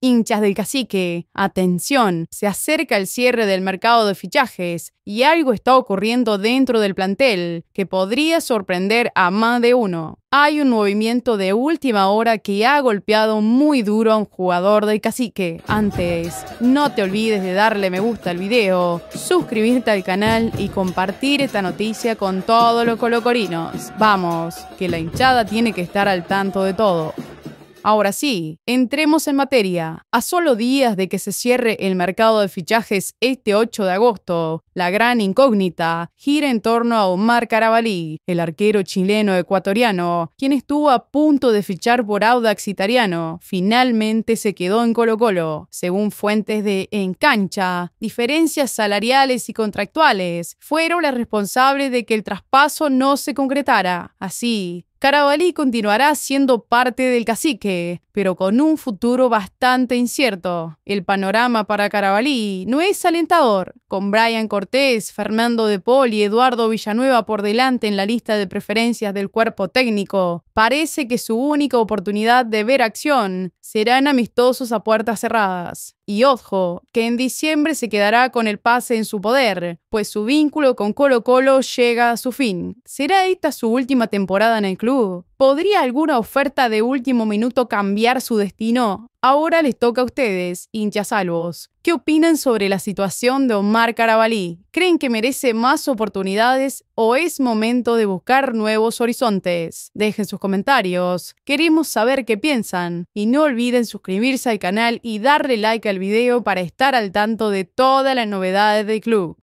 Hinchas del cacique, atención, se acerca el cierre del mercado de fichajes y algo está ocurriendo dentro del plantel que podría sorprender a más de uno. Hay un movimiento de última hora que ha golpeado muy duro a un jugador del cacique. Antes, no te olvides de darle me gusta al video, suscribirte al canal y compartir esta noticia con todos los colocorinos. Vamos, que la hinchada tiene que estar al tanto de todo. Ahora sí, entremos en materia. A solo días de que se cierre el mercado de fichajes este 8 de agosto, la gran incógnita gira en torno a Omar Carabalí, el arquero chileno ecuatoriano, quien estuvo a punto de fichar por Audax Italiano. Finalmente se quedó en Colo Colo. Según fuentes de En Cancha, diferencias salariales y contractuales fueron las responsables de que el traspaso no se concretara. Así, Carabalí continuará siendo parte del cacique, pero con un futuro bastante incierto. El panorama para Carabalí no es alentador, con Brian Cortés, Fernando De Paul y Eduardo Villanueva por delante en la lista de preferencias del cuerpo técnico. Parece que su única oportunidad de ver acción serán amistosos a puertas cerradas. Y ojo, que en diciembre se quedará con el pase en su poder, pues su vínculo con Colo Colo llega a su fin. ¿Será esta su última temporada en el club? ¿Podría alguna oferta de último minuto cambiar su destino? Ahora les toca a ustedes, hinchas salvos. ¿Qué opinan sobre la situación de Omar Carabalí? ¿Creen que merece más oportunidades o es momento de buscar nuevos horizontes? Dejen sus comentarios. Queremos saber qué piensan. Y no olviden suscribirse al canal y darle like al video para estar al tanto de todas las novedades del club.